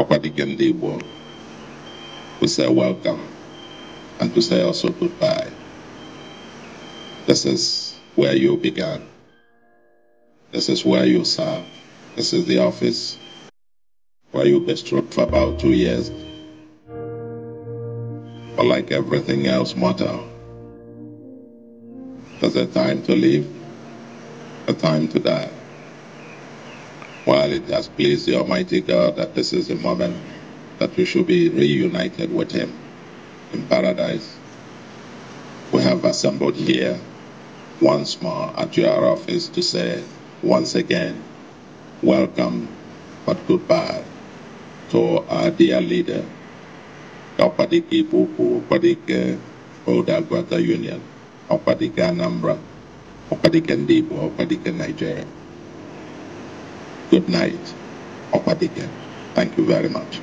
Okwadikendebo, we say welcome and to say also goodbye. This is where you began. This is where you serve. This is the office where you bestrode for about two years. But like everything else mortal, there's a time to live, a time to die. While it has pleased the Almighty God that this is the moment that we should be reunited with Him in paradise, we have assembled here once more at your office to say once again, welcome but goodbye to our dear leader, Okwadike Pupu, Okwadike Odagwata Union, Okwadike Anambra, Okwadike Ndibo, Okwadike Nigeria. Good night, Okwadike. Thank you very much.